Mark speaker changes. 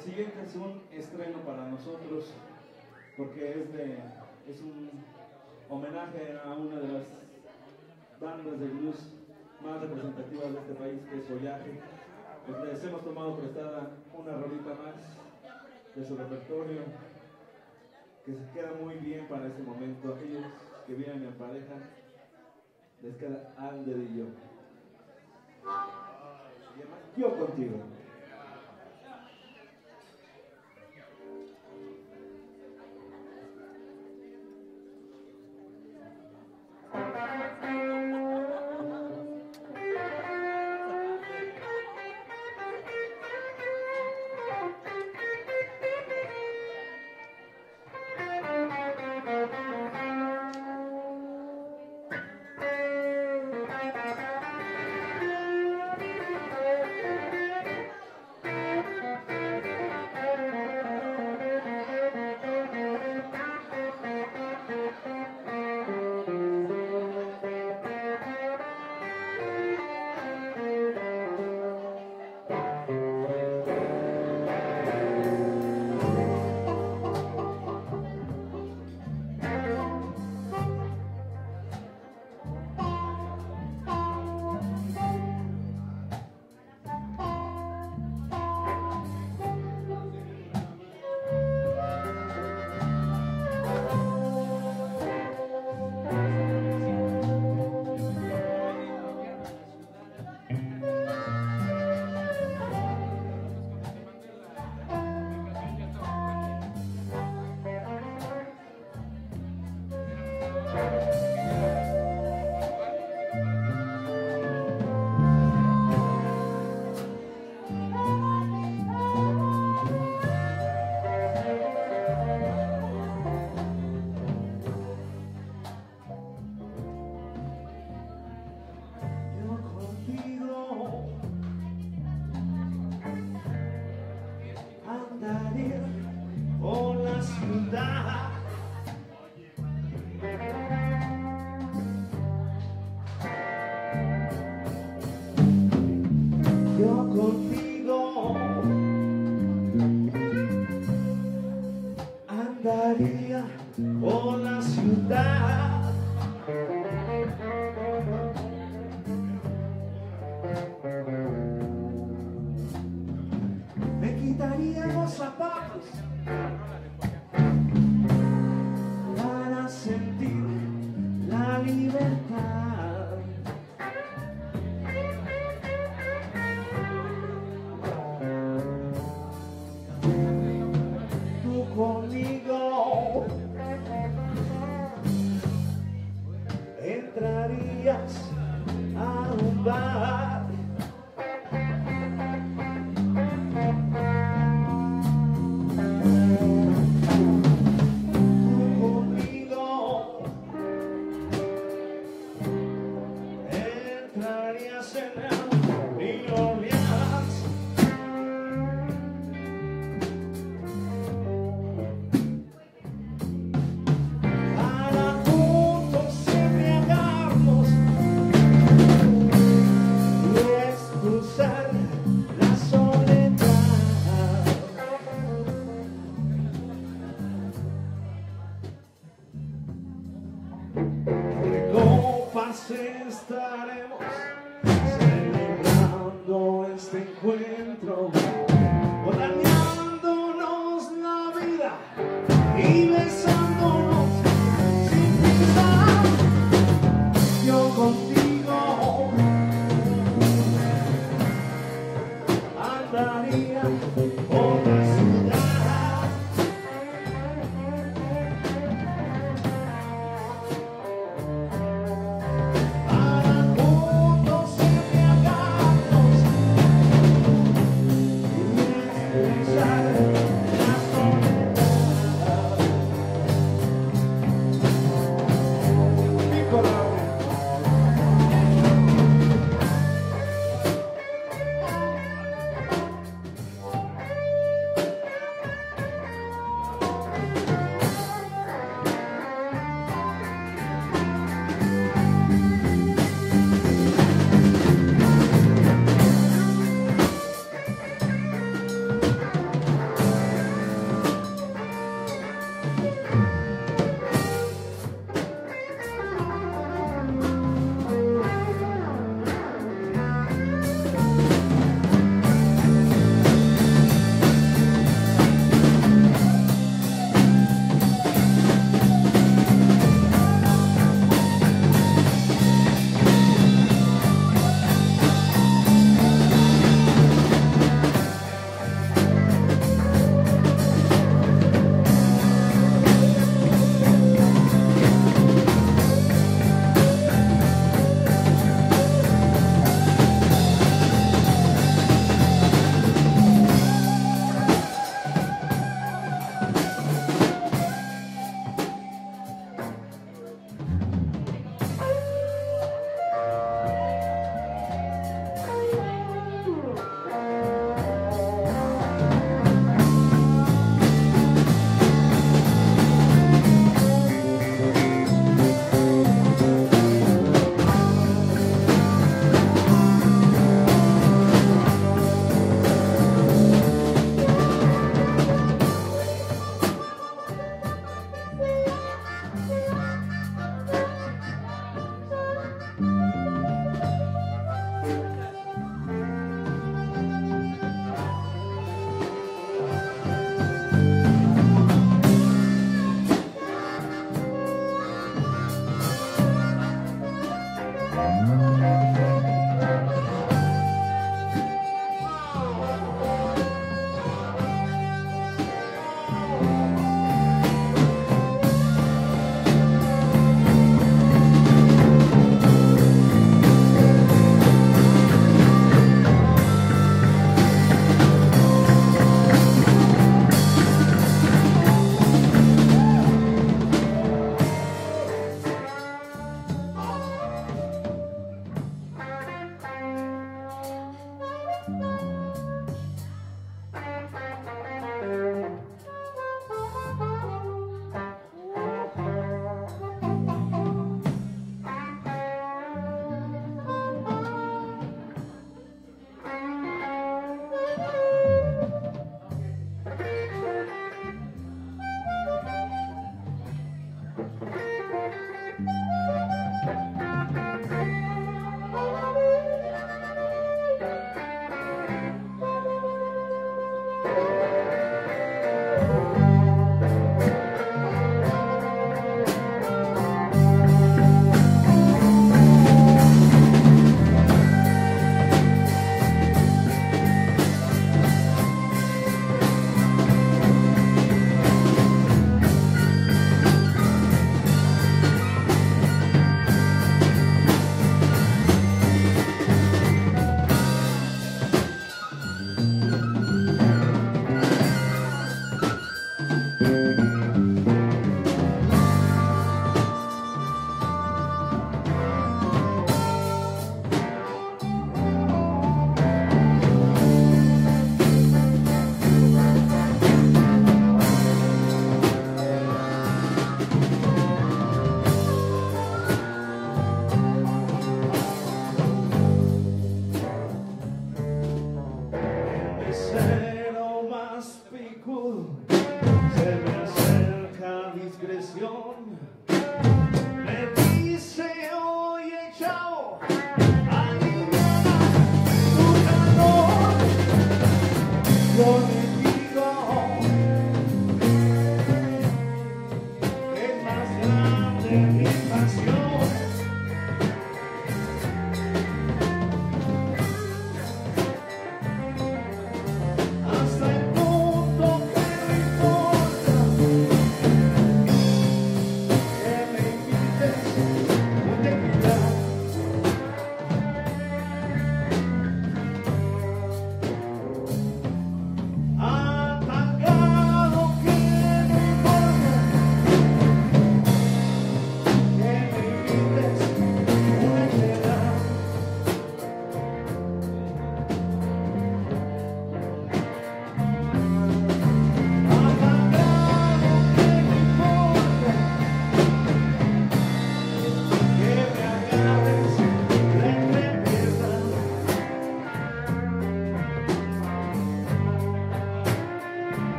Speaker 1: siguiente es un estreno para nosotros porque es, de, es un homenaje a una de las bandas de blues más representativas de este país, que es Follaje. Les hemos tomado prestada una rolita más de su repertorio, que se queda muy bien para este momento. Aquellos que vienen en pareja, les queda al dedillo. Yo contigo.
Speaker 2: die. se staremo